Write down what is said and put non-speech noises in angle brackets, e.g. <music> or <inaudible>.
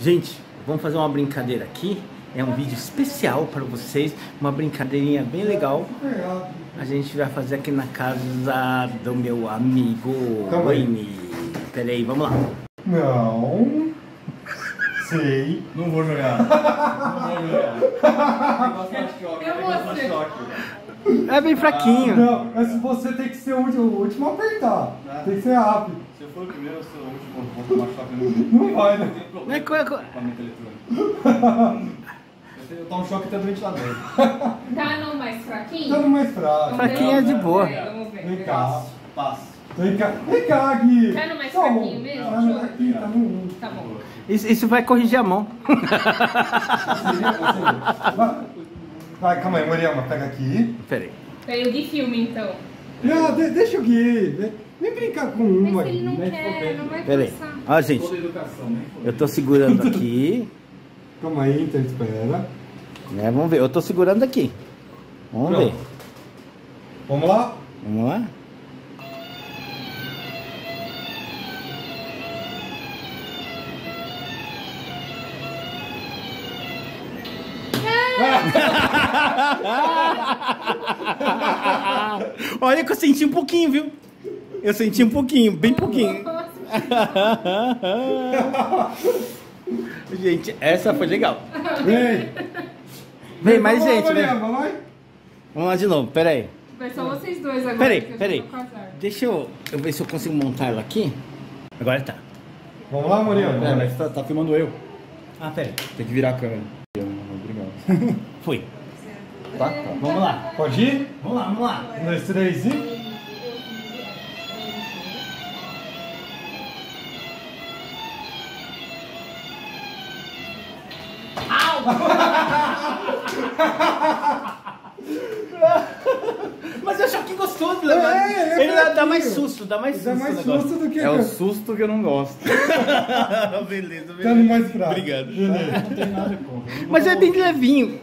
Gente, vamos fazer uma brincadeira aqui. É um vídeo especial para vocês, uma brincadeirinha bem legal. A gente vai fazer aqui na casa do meu amigo Calma. Wayne. Pera aí, vamos lá. Não. Sei. Não vou jogar. Não vou jogar. <laughs> Eu de ser. É bem fraquinho. Não, mas você tem que ser o último, o último a apertar. Ah. Tem que ser rápido. Se eu for o primeiro, eu sou o último. Vou tomar choque no Não vai, Não né? tem É problema co- com eletrônico. Eu tenho- Eu tomo choque até do ventilador. Tá no mais fraquinho? Tá no mais fraco. Fraquinho é de boa. Vamos ver. Vem cá. Passo. Vem cá. Vem cá, Gui. Tá no mais Tá fraquinho mesmo? Tá no aqui, tá no. Tá bom. Isso, isso vai corrigir a mão. <laughs> Vai, calma aí, Mariama, pega aqui. Pera aí. Peraí, o de filme então. Não, de- deixa o Gui. Vem, brincar com uma Mas ele não Mas quer, não vai Pera aí. passar. Ó, gente, educação, né? eu tô segurando aqui. Calma aí, então espera. Né? Vamos ver, eu tô segurando aqui. Vamos Pronto. ver. Vamos lá? Vamos lá? <laughs> Olha que eu senti um pouquinho, viu? Eu senti um pouquinho, bem pouquinho. <laughs> gente, essa foi legal. Vem. Vem, mais Vamos lá, gente, vem. Vamos lá de novo, peraí. Vai só vocês dois agora. Peraí, peraí. Deixa eu, eu ver se eu consigo montar ela aqui. Agora tá. Vamos lá, Mariama. É, mas tá, tá filmando eu. Ah, peraí. Tem que virar a câmera. <laughs> Foi. Tá? Tá. Vamos lá. Pode ir? Vamos lá, vamos lá. Um, dois, três e... Mas <laughs> eu achei que gostoso, É, né? ele é Ele dá, dá mais susto, dá mais susto. Dá mais susto do que... É o susto que eu não gosto. <laughs> beleza, beleza. Tá mais fraco. Obrigado. Beleza. Não tem nada contra. Mas é bem levinho.